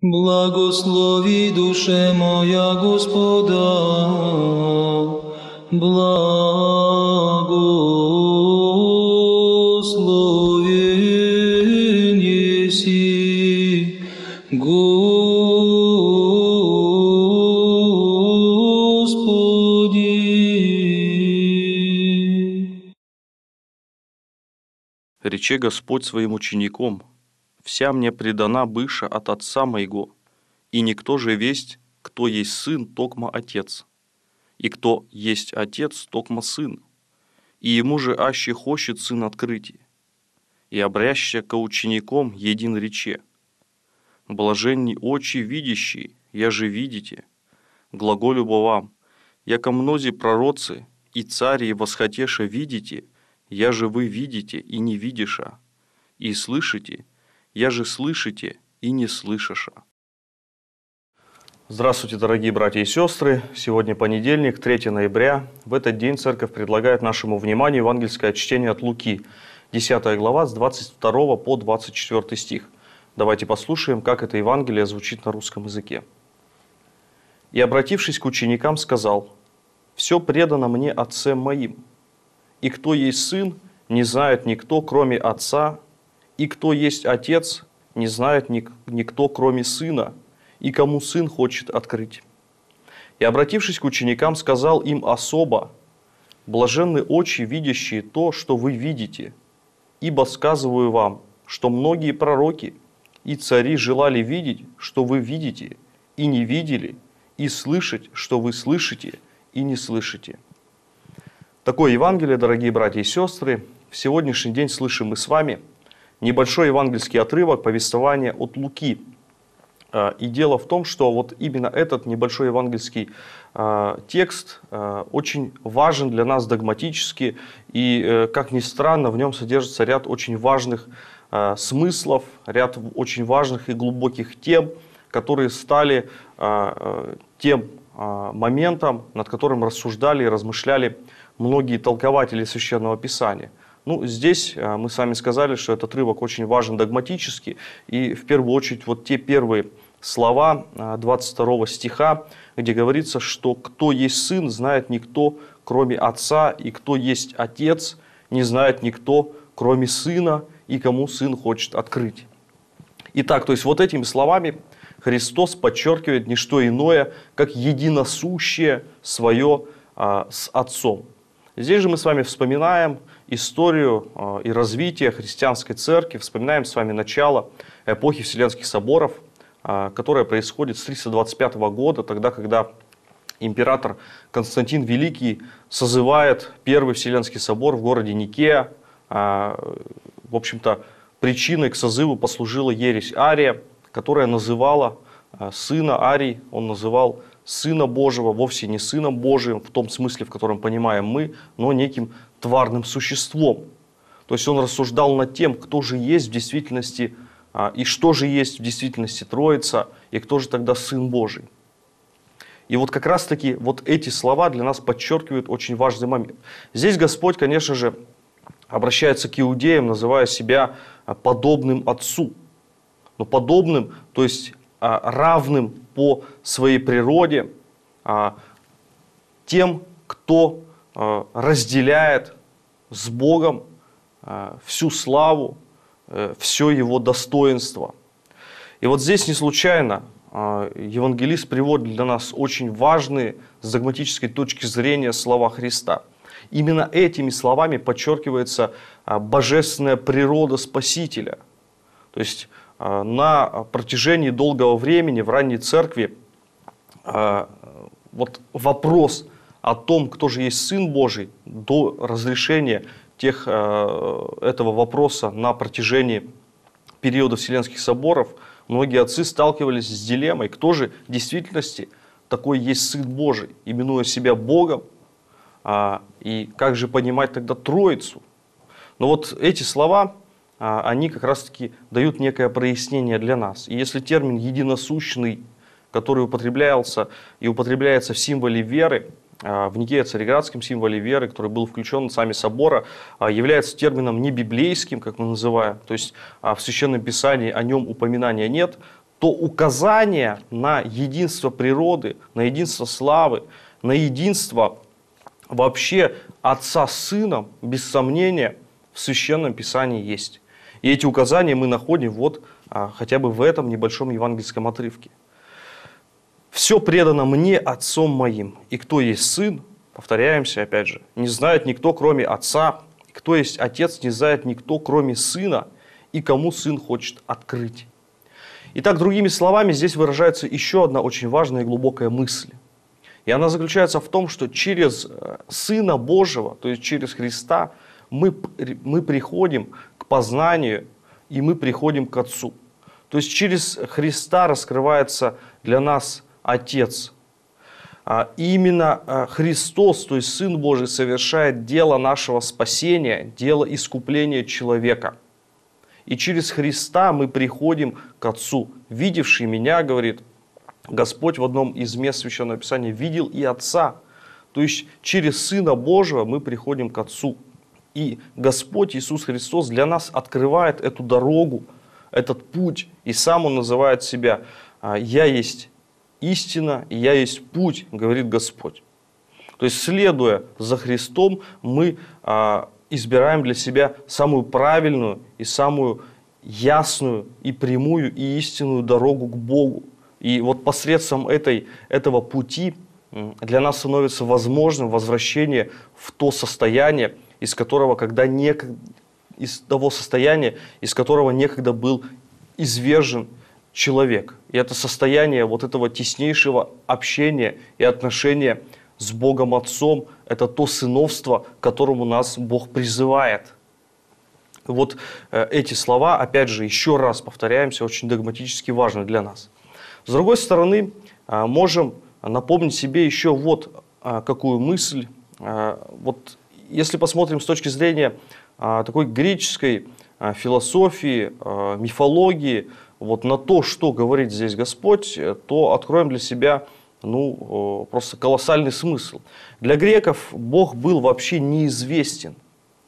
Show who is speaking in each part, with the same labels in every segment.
Speaker 1: Благослови душе моя Господа, благословен еси, Господи.
Speaker 2: Рече Господь своим учеником, «Вся мне предана быша от Отца моего, и никто же весть, кто есть Сын, токма Отец, и кто есть Отец, токма Сын, и ему же аще хочет Сын открытие, и обрящся ко учеником един рече. Блаженни очи видящие, я же видите, глаголю бо вам, яко мнози пророцы и цари восхотеша видите, я же вы видите и не видиша, и слышите, я же слышите и не слышаша. Здравствуйте, дорогие братья и сестры! Сегодня понедельник, 3 ноября. В этот день церковь предлагает нашему вниманию евангельское чтение от Луки, 10 глава с 22 по 24 стих. Давайте послушаем, как это Евангелие звучит на русском языке. «И, обратившись к ученикам, сказал, «Все предано мне Отцем моим, и кто есть Сын, не знает никто, кроме Отца, и кто есть Отец, не знает ник- никто, кроме Сына, и кому Сын хочет открыть». И, обратившись к ученикам, сказал им особо, «Блаженны очи, видящие то, что вы видите, ибо сказываю вам, что многие пророки и цари желали видеть, что вы видите, и не видели, и слышать, что вы слышите, и не слышите». Такое Евангелие, дорогие братья и сестры, в сегодняшний день слышим мы с вами небольшой евангельский отрывок повествования от Луки. А, И дело в том, что вот именно этот небольшой евангельский а, текст а, очень важен для нас догматически, и, э, как ни странно, в нем содержится ряд очень важных смыслов, ряд очень важных и глубоких тем, которые стали э, тем моментом, над которым рассуждали и размышляли многие толкователи Священного Писания. Ну, здесь а, мы с вами сказали, что этот отрывок очень важен догматически, и в первую очередь вот те первые слова а, 22 стиха, где говорится, что кто есть сын, знает никто, кроме отца, и кто есть отец, не знает никто, кроме сына, и кому сын хочет открыть. Итак, то есть вот этими словами Христос подчеркивает не что иное, как единосущее свое а, с Отцом. Здесь же мы с вами вспоминаем историю а, и развитие христианской церкви, вспоминаем с вами начало эпохи Вселенских соборов, а, которая происходит с 325 года, тогда, когда император Константин Великий созывает Первый Вселенский собор в городе Никея. А, В общем-то, причиной к созыву послужила ересь Ария, которая называла сына Арий, он называл Сына Божьего, вовсе не Сыном Божиим, в том смысле, в котором понимаем мы, но неким тварным существом. То есть он рассуждал над тем, кто же есть в действительности а, и что же есть в действительности Троица, и кто же тогда Сын Божий. И вот как раз-таки вот эти слова для нас подчеркивают очень важный момент. Здесь Господь, конечно же, обращается к иудеям, называя себя а, подобным Отцу. Но подобным, то есть а, равным по своей природе тем, кто разделяет с Богом а, всю славу, э, все его достоинство. И вот здесь не случайно евангелист приводит для нас очень важные с догматической точки зрения слова Христа. Именно этими словами подчеркивается божественная природа Спасителя. То есть на протяжении долгого времени в ранней церкви вот вопрос о том, кто же есть Сын Божий, до разрешения тех, а, этого вопроса на протяжении периода Вселенских соборов, многие отцы сталкивались с дилеммой, кто же в действительности такой есть Сын Божий, именуя себя Богом, а, и как же понимать тогда Троицу. Но вот эти слова, а, они как раз-таки дают некое прояснение для нас. И если термин «единосущный», который употреблялся и употребляется в символе веры, в Никее цареградском символе веры, который был включен сами собора, а, является термином не библейским, как мы называем, то есть а, в Священном Писании о нем упоминания нет, то указание на единство природы, на единство славы, на единство вообще Отца с Сыном, без сомнения, в Священном Писании есть. И эти указания мы находим вот а, хотя бы в этом небольшом евангельском отрывке. «Все предано мне Отцом моим, и кто есть Сын, повторяемся опять же, не знает никто, кроме Отца, и кто есть Отец, не знает никто, кроме Сына, и кому Сын хочет открыть». Итак, другими словами, здесь выражается еще одна очень важная и глубокая мысль. И она заключается в том, что через э, Сына Божьего, то есть через Христа, мы, мы приходим к познанию и мы приходим к Отцу. То есть через Христа раскрывается для нас Отец. А, именно э, Христос, то есть Сын Божий, совершает дело нашего спасения, дело искупления человека – и через Христа мы приходим к Отцу. Видевший меня, говорит Господь в одном из мест Священного Писания, видел и Отца. То есть через Сына Божьего мы приходим к Отцу. И Господь Иисус Христос для нас открывает эту дорогу, этот путь. И сам Он называет себя «А, «Я есть истина, и я есть путь», говорит Господь. То есть, следуя за Христом, мы а, избираем для себя самую правильную и самую ясную и прямую и истинную дорогу к Богу. И вот посредством этой, этого пути для нас становится возможным возвращение в то состояние, из которого когда некогда, из того состояния, из которого некогда был извержен человек. И это состояние вот этого теснейшего общения и отношения с Богом Отцом – это то сыновство, к которому нас Бог призывает. Вот э, эти слова, опять же, еще раз повторяемся, очень догматически важны для нас. С другой стороны, э, можем напомнить себе еще вот э, какую мысль. Вот если посмотрим с точки зрения такой греческой философии, мифологии, вот на то, что говорит здесь Господь, то откроем для себя ну, просто колоссальный смысл. Для греков Бог был вообще неизвестен.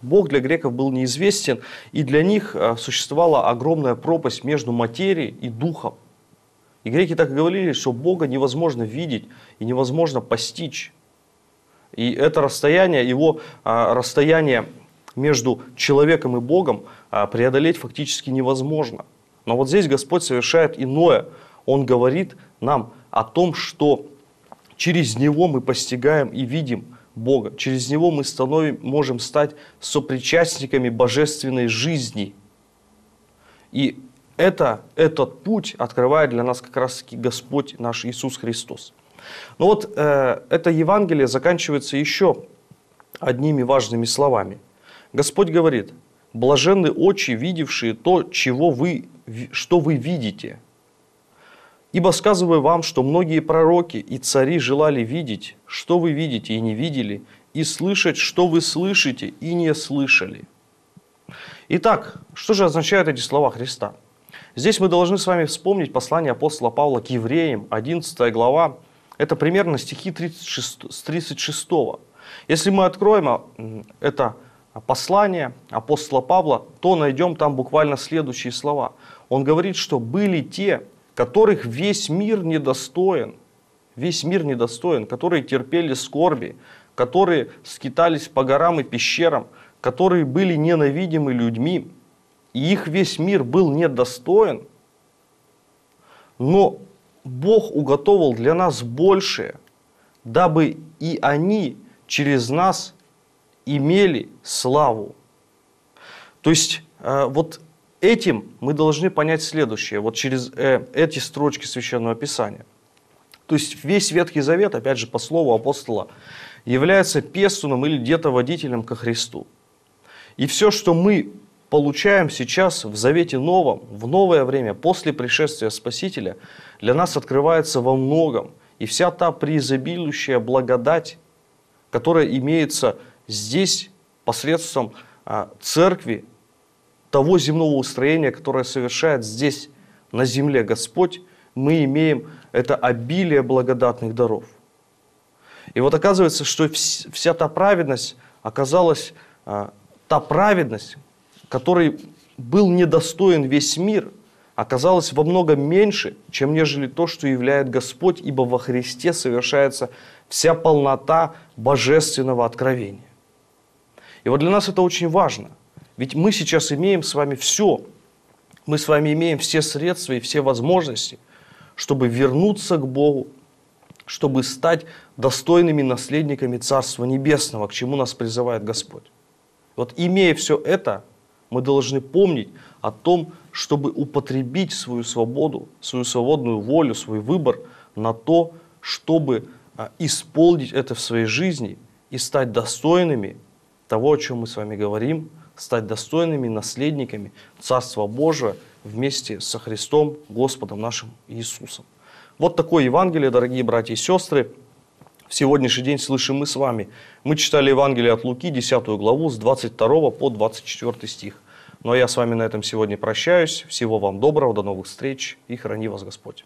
Speaker 2: Бог для греков был неизвестен, и для них э, существовала огромная пропасть между материей и духом. И греки так и говорили, что Бога невозможно видеть и невозможно постичь. И это расстояние, его а, расстояние между человеком и Богом а, преодолеть фактически невозможно. Но вот здесь Господь совершает иное. Он говорит нам о том, что через Него мы постигаем и видим Бога. Через Него мы становим, можем стать сопричастниками божественной жизни. И это, этот путь открывает для нас как раз-таки Господь наш Иисус Христос. Но вот э, это Евангелие заканчивается еще одними важными словами. Господь говорит, блаженны очи, видевшие то, чего вы, что вы видите – Ибо сказываю вам, что многие пророки и цари желали видеть, что вы видите и не видели, и слышать, что вы слышите и не слышали. Итак, что же означают эти слова Христа? Здесь мы должны с вами вспомнить послание апостола Павла к евреям, 11 глава. Это примерно стихи 36, с 36. Если мы откроем это послание апостола Павла, то найдем там буквально следующие слова. Он говорит, что были те, которых весь мир недостоин, весь мир недостоин, которые терпели скорби, которые скитались по горам и пещерам, которые были ненавидимы людьми, и их весь мир был недостоин, но Бог уготовил для нас большее, дабы и они через нас имели славу. То есть э, вот Этим мы должны понять следующее, вот через э, эти строчки Священного Писания. То есть весь Ветхий Завет, опять же по слову апостола, является пестуном или где-то водителем ко Христу. И все, что мы получаем сейчас в Завете Новом, в новое время, после пришествия Спасителя, для нас открывается во многом. И вся та преизобилующая благодать, которая имеется здесь посредством а, церкви, того земного устроения, которое совершает здесь, на земле Господь, мы имеем это обилие благодатных даров. И вот оказывается, что вся та праведность оказалась, а, та праведность, которой был недостоин весь мир, оказалось во многом меньше, чем нежели то, что являет Господь, ибо во Христе совершается вся полнота божественного откровения. И вот для нас это очень важно, ведь мы сейчас имеем с вами все, мы с вами имеем все средства и все возможности, чтобы вернуться к Богу, чтобы стать достойными наследниками Царства Небесного, к чему нас призывает Господь. Вот имея все это, мы должны помнить о том, чтобы употребить свою свободу, свою свободную волю, свой выбор на то, чтобы а, исполнить это в своей жизни и стать достойными того, о чем мы с вами говорим, стать достойными наследниками Царства Божия вместе со Христом, Господом нашим Иисусом. Вот такое Евангелие, дорогие братья и сестры. В сегодняшний день слышим мы с вами. Мы читали Евангелие от Луки, 10 главу, с 22 по 24 стих. Ну а я с вами на этом сегодня прощаюсь. Всего вам доброго, до новых встреч и храни вас Господь.